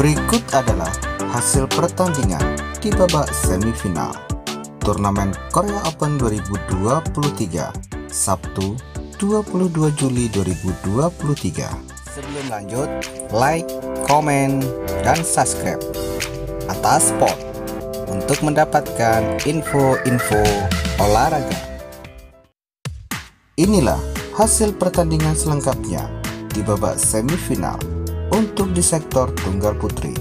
Berikut adalah hasil pertandingan di babak semifinal. Turnamen Korea Open 2023 Sabtu 22 Juli 2023 Sebelum lanjut, like, komen, dan subscribe atas spot untuk mendapatkan info-info olahraga. Inilah hasil pertandingan selengkapnya di babak semifinal untuk di sektor tunggal putri.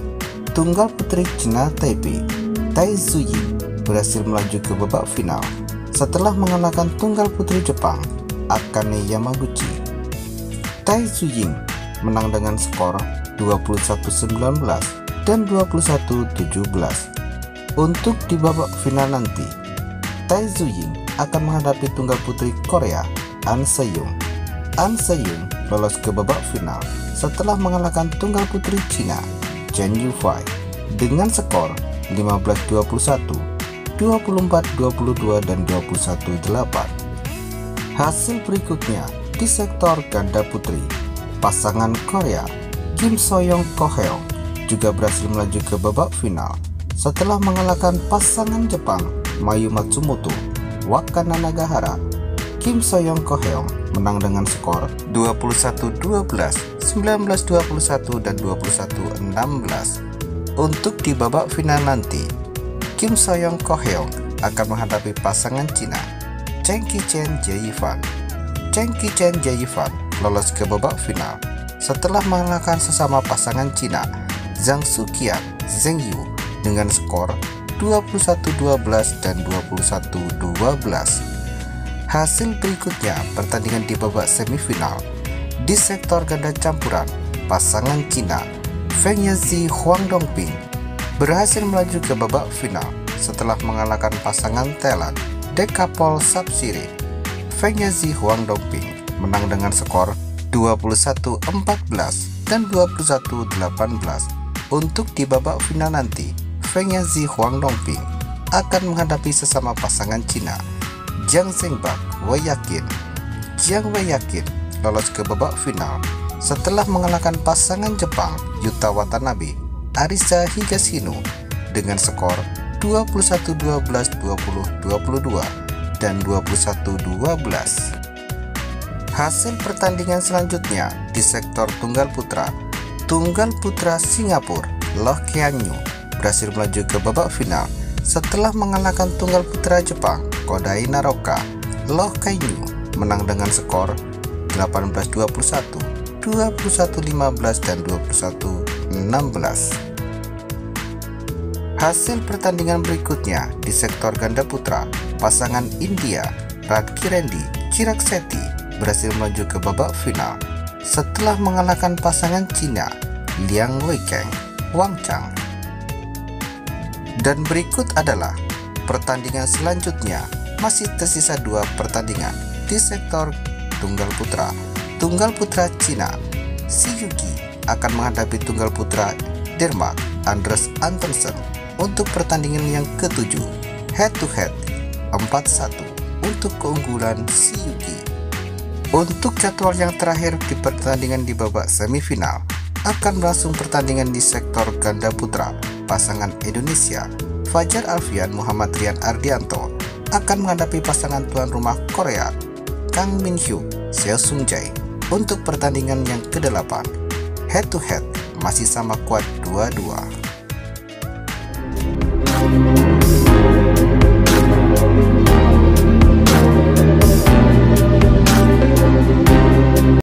Tunggal putri Cina Taipei, Tai Zuyi berhasil melaju ke babak final setelah mengalahkan tunggal putri Jepang, Akane Yamaguchi. Tai Zuying menang dengan skor 21-19 dan 21-17. Untuk di babak final nanti, Tai Zuying akan menghadapi tunggal putri Korea, An Seyung. An Seyung lolos ke babak final setelah mengalahkan tunggal putri Cina Chen Yufei dengan skor 15-21, 24-22 dan 21-8. Hasil berikutnya di sektor ganda putri, pasangan Korea Kim Soyoung Koheong juga berhasil melaju ke babak final setelah mengalahkan pasangan Jepang Mayu Matsumoto Wakana Nagahara Kim Soyoung Koheong menang dengan skor 21-12, 19-21 dan 21-16. Untuk di babak final nanti, Kim Soyoung Koheong akan menghadapi pasangan Cina Cheng Qichen Jayifan. Cheng Qichen Jayifan lolos ke babak final setelah mengalahkan sesama pasangan Cina Zhang Suqian Zheng Yu dengan skor 21-12 dan 21-12. Hasil berikutnya pertandingan di babak semifinal di sektor ganda campuran pasangan Cina Feng Yazi Huang Dongping berhasil melaju ke babak final setelah mengalahkan pasangan Thailand Dekapol Sapsiri. Feng Yazi Huang Dongping menang dengan skor 21-14 dan 21-18 untuk di babak final nanti Feng Yazi Huang Dongping akan menghadapi sesama pasangan Cina Jiang Zhengbak Wei yakin Jiang Wei yakin lolos ke babak final setelah mengalahkan pasangan Jepang Yuta Watanabe Arisa Higashino dengan skor 21-12, 20-22 dan 21-12. Hasil pertandingan selanjutnya di sektor tunggal putra Tunggal putra Singapura Loh Kian Yu berhasil melaju ke babak final setelah mengalahkan tunggal putra Jepang Kodai Naroka, Loh Kainyu menang dengan skor 18-21, 21-15 dan 21-16. Hasil pertandingan berikutnya di sektor ganda putra, pasangan India Radki Rendi Chirag Seti berhasil melaju ke babak final setelah mengalahkan pasangan Cina Liang Weikeng Wang Chang. Dan berikut adalah pertandingan selanjutnya masih tersisa dua pertandingan di sektor tunggal putra. Tunggal putra Cina, Si Yuki akan menghadapi tunggal putra Denmark, Andres Antonsen untuk pertandingan yang ketujuh head to head 4-1 untuk keunggulan Si Yuki. Untuk jadwal yang terakhir di pertandingan di babak semifinal akan berlangsung pertandingan di sektor ganda putra pasangan Indonesia Fajar Alfian Muhammad Rian Ardianto akan menghadapi pasangan tuan rumah Korea Kang Min Hyuk Seo Sung Jae untuk pertandingan yang ke-8. Head to head masih sama kuat 2-2.